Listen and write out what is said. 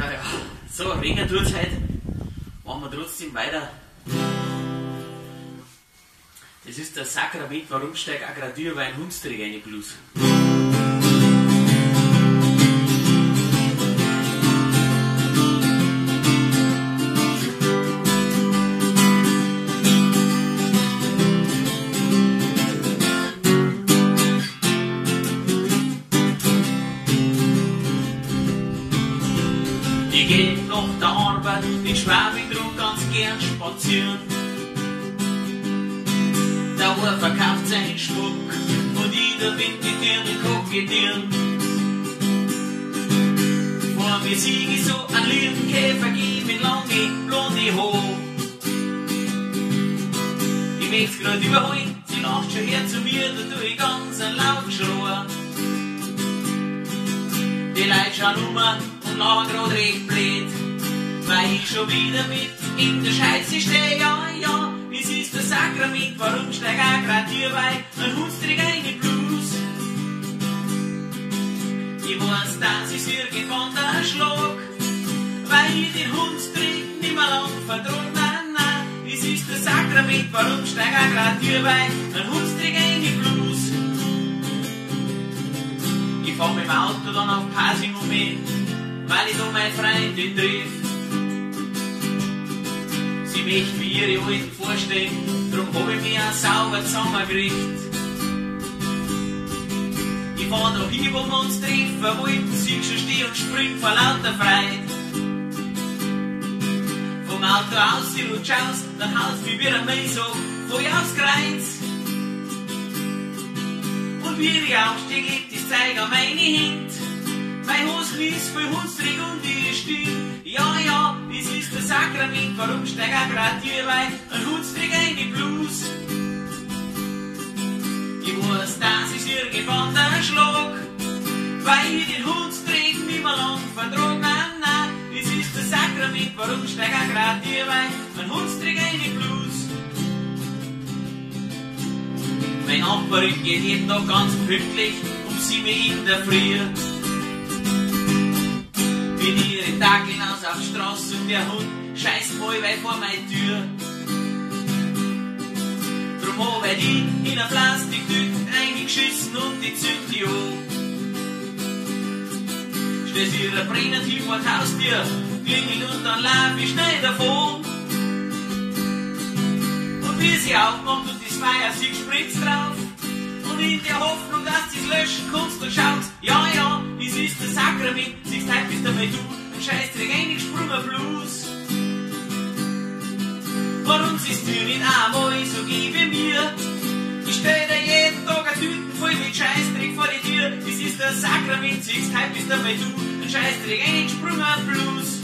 Ja, ja. So, regnen tut's halt. Machen wir trotzdem weiter. Das ist der Sakrament, warum steigt Agradur bei einem Hundsträger eine Blues. Ich geh nach der Arbeit in Schwabing drum ganz gern spazieren. Der Uhr verkauft seinen Schmuck und jeder mit die Dirnen kokettieren. Vor mir sieg ich so ein Lirkenkäfer, geh mit lange blonde Haar. Ich möcht's grad überholen, sie lacht schon her zu mir, da tu ich ganz ein laut schreien. Die Leute schauen um lachen grad recht blöd, weil ich schon wieder mit in der Scheiße steh, ja, ja. Es ist das Sakrament, warum steig auch grad hier bei ein Hundstrig eine Blues. Ich weiß, das ist irgendwann der Schlag, weil ich den Hundstrig nimmer lang verdrog, nein, nein. Es ist das Sakrament, warum steig auch grad hier bei weil ich da meine Freundin triff. Sie möchte mir ihre alten vorstellen, drum hab ich mich auch sauber zusammengerichtet. Ich fahr noch hin, wo wir uns treffen wollten, sie schon stehen und springt vor lauter Freude. Vom Auto aus, sie rutscht aus, dann haut mich wieder mehr so voll aufs Kreuz. Und wie ich aufstehe, legt das Zeug an meine Hand. Mein Hosen ist voll Hundstrig und die still. Ja, ja, das ist das Sakrament, warum steig auch grad hier bei ein Hundstrig eine Blues. Ich weiß, das ist irgendwann der Schlag, weil ich den Hundstrig nimmer lang vertrag. Nein, nein, das ist das Sakrament, warum steig auch grad hier bei ein Hundstrig eine Blues. Meine Nachbarin geht jeden Tag ganz pünktlich um sieben in der Früh. Bin ihre Tag hinaus auf Straße und der Hund scheißt mal weit vor meine Tür. Drum hab ich die in eine Plastiktüte eingeschissen und die zünd die an. Stell sie ihre brennend hin vor die Haustür, klingelt und dann lauf ich schnell davon. Und wie sie aufmacht und das Feuer, sie spritzt drauf. Und in der Hoffnung, dass sie's löschen kannst, und schaut, ja, ja, es ist das Sakrament, heute bist dabei du, ein Scheißdreck eingesprungen Blues. Warum siehst du nicht einmal so geh wie mir? Ich stell dir jeden Tag ein Tüten voll mit Scheißdreck vor die Tür, es ist das Sakrament, siehst heute bist dabei du, ein Scheißdreck eingesprungen Blues.